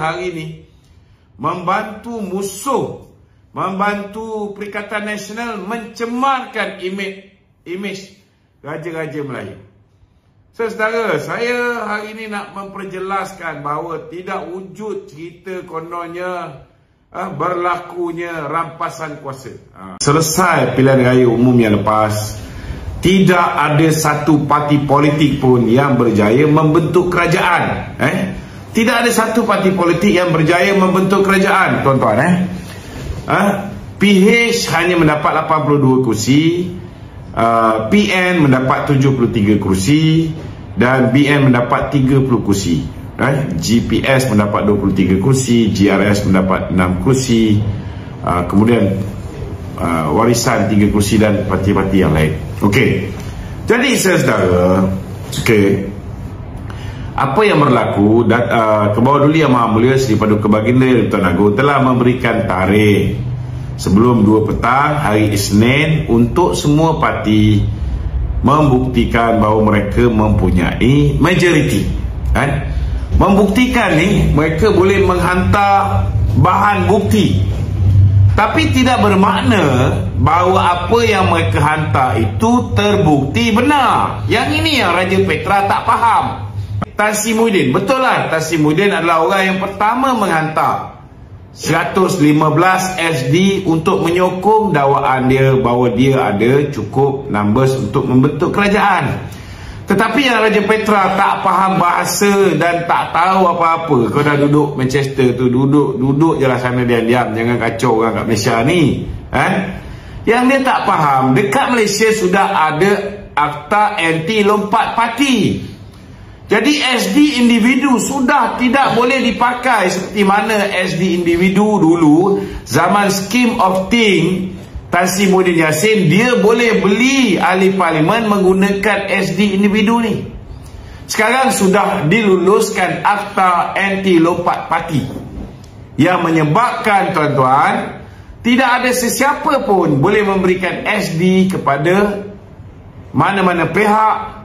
hari ini membantu musuh membantu Perikatan Nasional mencemarkan imej imej raja-raja Melayu. Saudara, saya hari ini nak memperjelaskan bahawa tidak wujud cerita kononnya uh, berlakunya rampasan kuasa. Uh. Selesai pilihan raya umum yang lepas, tidak ada satu parti politik pun yang berjaya membentuk kerajaan. Eh? Tidak ada satu parti politik yang berjaya membentuk kerajaan, tuan-tuan. Eh? Uh, PH hanya mendapat 82 kursi, uh, PN mendapat 73 kursi dan BN mendapat 30 kursi. Right? GPS mendapat 23 kursi, GRS mendapat 6 kursi, uh, kemudian uh, warisan 3 kursi dan parti-parti yang lain. Okey. Jadi saudara, okey. Apa yang berlaku dan uh, ke bawah dulu yang Maha Mulia Seri Paduka Baginda Tuan Agong telah memberikan tarikh sebelum 2 petang hari Isnin untuk semua parti membuktikan bahawa mereka mempunyai majoriti. Kan? Membuktikan ni mereka boleh menghantar bahan bukti. Tapi tidak bermakna bahawa apa yang mereka hantar itu terbukti benar. Yang ini yang Raja Petra tak faham Tan Sri Muhyiddin betul lah Tan Sri Muhyiddin adalah orang yang pertama menghantar 115 SD untuk menyokong dakwaan dia bahawa dia ada cukup numbers untuk membentuk kerajaan. Tetapi yang Raja Petra tak faham bahasa dan tak tahu apa-apa. Kau dah duduk Manchester tu, duduk duduk je lah sana diam-diam. Jangan kacau orang kat Malaysia ni. Eh? Yang dia tak faham, dekat Malaysia sudah ada akta anti lompat parti. Jadi SD individu sudah tidak boleh dipakai seperti mana SD individu dulu zaman scheme of thing Tan Sri Muhyiddin Yassin dia boleh beli ahli parlimen menggunakan SD individu ni. Sekarang sudah diluluskan akta anti lompat parti yang menyebabkan tuan-tuan tidak ada sesiapa pun boleh memberikan SD kepada mana-mana pihak